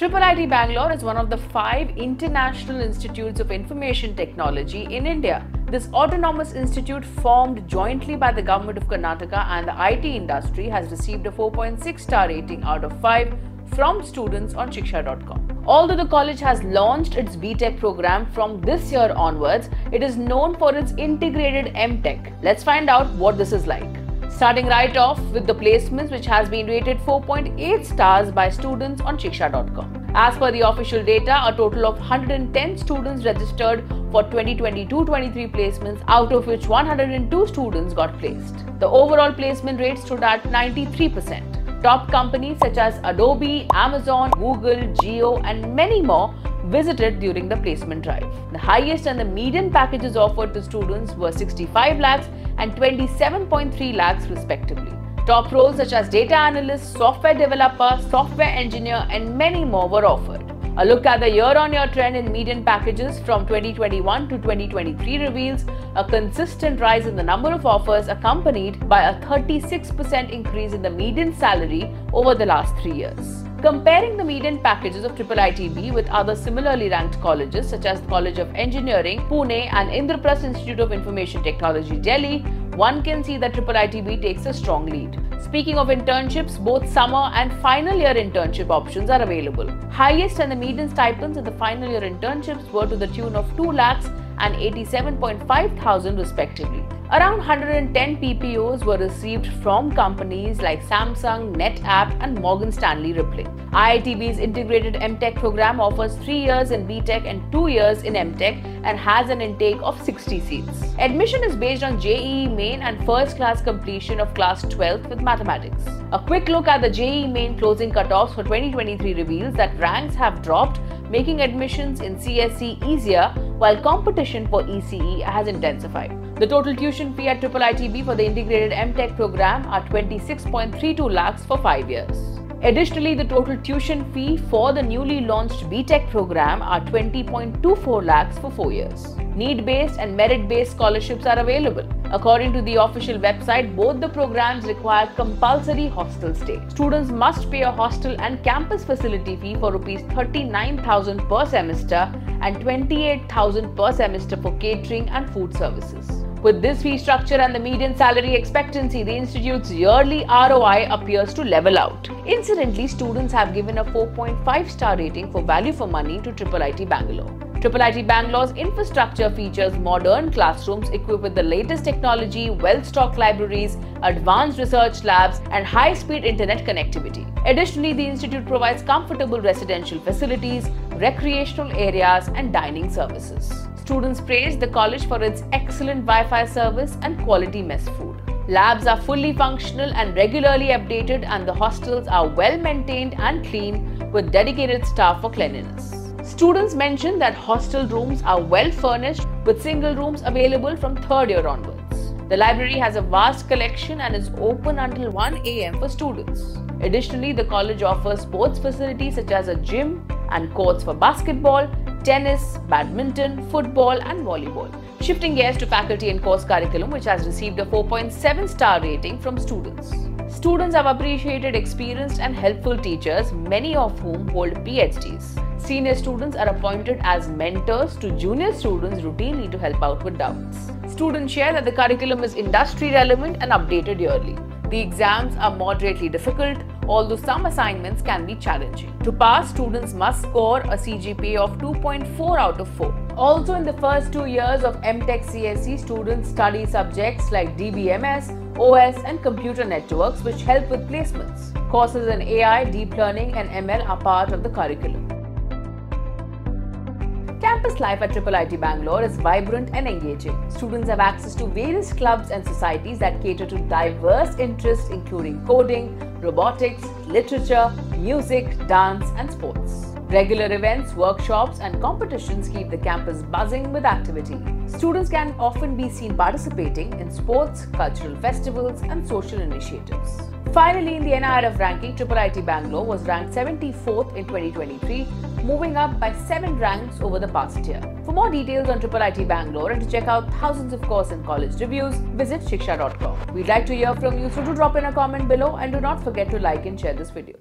Triple IT Bangalore is one of the five international institutes of information technology in India. This autonomous institute, formed jointly by the government of Karnataka and the IT industry, has received a 4.6 star rating out of 5 from students on Shiksha.com. Although the college has launched its BTech program from this year onwards, it is known for its integrated MTech. Let's find out what this is like. Starting right off with the placements, which has been rated 4.8 stars by students on Shiksha.com. As per the official data, a total of 110 students registered for 2022-23 placements, out of which 102 students got placed. The overall placement rate stood at 93%. Top companies such as Adobe, Amazon, Google, Jio, and many more visited during the placement drive. The highest and the median packages offered to students were 65 lakhs and 27.3 lakhs respectively. Top roles such as data analyst, software developer, software engineer and many more were offered. A look at the year-on-year trend in median packages from 2021 to 2023 reveals a consistent rise in the number of offers accompanied by a 36% increase in the median salary over the last three years. Comparing the median packages of IIITB with other similarly ranked colleges such as the College of Engineering, Pune and Indraprastha Institute of Information Technology, Delhi, one can see that IIITB takes a strong lead. Speaking of internships, both summer and final year internship options are available. Highest and the median stipends in the final year internships were to the tune of 2 lakhs and 87.5 thousand respectively. Around 110 PPOs were received from companies like Samsung, NetApp, and Morgan Stanley Rippling. IIITB's integrated MTech program offers 3 years in BTech and 2 years in MTech and has an intake of 60 seats. Admission is based on JEE main and first class completion of class 12th with mathematics. A quick look at the JEE main closing cutoffs for 2023 reveals that ranks have dropped, making admissions in CSE easier while competition for ECE has intensified. The total tuition fee at IIITB for the integrated MTech program are 26.32 lakhs for 5 years. Additionally, the total tuition fee for the newly launched BTech program are 20.24 lakhs for 4 years. Need-based and merit-based scholarships are available. According to the official website, both the programs require compulsory hostel stay. Students must pay a hostel and campus facility fee for rupees 39,000 per semester and 28,000 per semester for catering and food services. With this fee structure and the median salary expectancy, the institute's yearly ROI appears to level out. Incidentally, students have given a 4.5 star rating for value for money to IIIT Bangalore. IIIT Bangalore's infrastructure features modern classrooms equipped with the latest technology, well-stocked libraries, advanced research labs, and high-speed internet connectivity. Additionally, the institute provides comfortable residential facilities, recreational areas, and dining services. Students praise the college for its excellent Wi-Fi service and quality mess food. Labs are fully functional and regularly updated and the hostels are well maintained and clean with dedicated staff for cleanliness. Students mention that hostel rooms are well furnished with single rooms available from third year onwards. The library has a vast collection and is open until 1 am for students. Additionally, the college offers sports facilities such as a gym and courts for basketball, tennis, badminton, football, and volleyball. Shifting gears to faculty and course curriculum, which has received a 4.7 star rating from students. Students have appreciated experienced and helpful teachers, many of whom hold PhDs. Senior students are appointed as mentors to junior students routinely to help out with doubts. Students share that the curriculum is industry relevant and updated yearly. The exams are moderately difficult, although some assignments can be challenging. To pass, students must score a CGPA of 2.4 out of 4. Also, in the first two years of MTech CSE, students study subjects like DBMS, OS, and computer networks, which help with placements. Courses in AI, deep learning, and ML are part of the curriculum. Campus life at IIIT Bangalore is vibrant and engaging. Students have access to various clubs and societies that cater to diverse interests including coding, robotics, literature, music, dance and sports. Regular events, workshops and competitions keep the campus buzzing with activity. Students can often be seen participating in sports, cultural festivals and social initiatives. Finally, in the NIRF ranking, IIIT Bangalore was ranked 74th in 2023, moving up by 7 ranks over the past year. For more details on IIIT Bangalore and to check out thousands of course and college reviews, visit shiksha.com. We'd like to hear from you, so do drop in a comment below and do not forget to like and share this video.